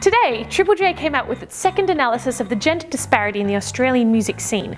Today, Triple J came out with its second analysis of the gender disparity in the Australian music scene.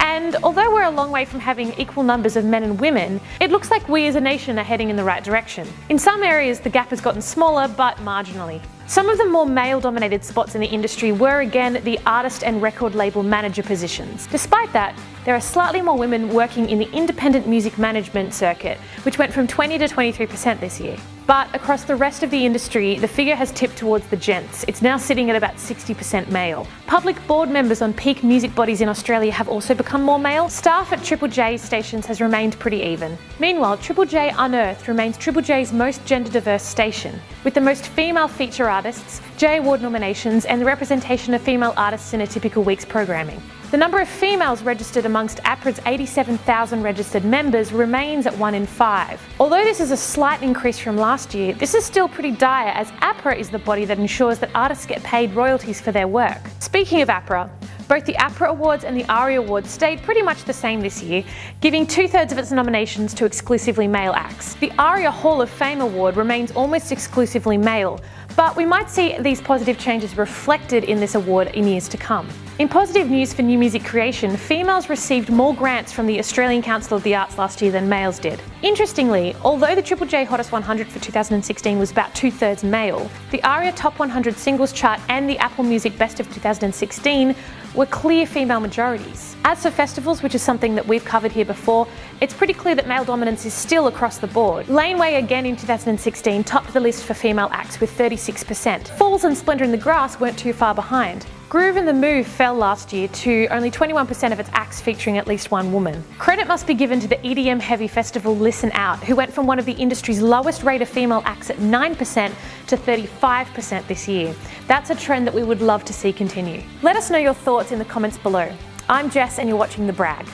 And although we're a long way from having equal numbers of men and women, it looks like we as a nation are heading in the right direction. In some areas, the gap has gotten smaller, but marginally. Some of the more male dominated spots in the industry were again the artist and record label manager positions. Despite that, there are slightly more women working in the independent music management circuit, which went from 20 to 23% this year. But across the rest of the industry, the figure has tipped towards the gents. It's now sitting at about 60% male. Public board members on peak music bodies in Australia have also become more male. Staff at Triple J stations has remained pretty even. Meanwhile, Triple J Unearthed remains Triple J's most gender diverse station, with the most female feature artists, J Award nominations, and the representation of female artists in a typical week's programming. The number of females registered amongst APRA's 87,000 registered members remains at 1 in 5. Although this is a slight increase from last year, this is still pretty dire as APRA is the body that ensures that artists get paid royalties for their work. Speaking of APRA, both the APRA Awards and the ARIA Awards stayed pretty much the same this year, giving two thirds of its nominations to exclusively male acts. The ARIA Hall of Fame Award remains almost exclusively male, but we might see these positive changes reflected in this award in years to come. In positive news for new music creation, females received more grants from the Australian Council of the Arts last year than males did. Interestingly, although the Triple J Hottest 100 for 2016 was about two thirds male, the ARIA Top 100 Singles Chart and the Apple Music Best of 2016 were clear female majorities. As for festivals, which is something that we've covered here before, it's pretty clear that male dominance is still across the board. Laneway again in 2016 topped the list for female acts with 36%. Falls and Splendour in the Grass weren't too far behind. Groovin the Moo fell last year to only 21% of its acts featuring at least one woman. Credit must be given to the EDM heavy festival Listen Out, who went from one of the industry's lowest rate of female acts at 9% to 35% this year. That's a trend that we would love to see continue. Let us know your thoughts in the comments below. I'm Jess and you're watching The Brag.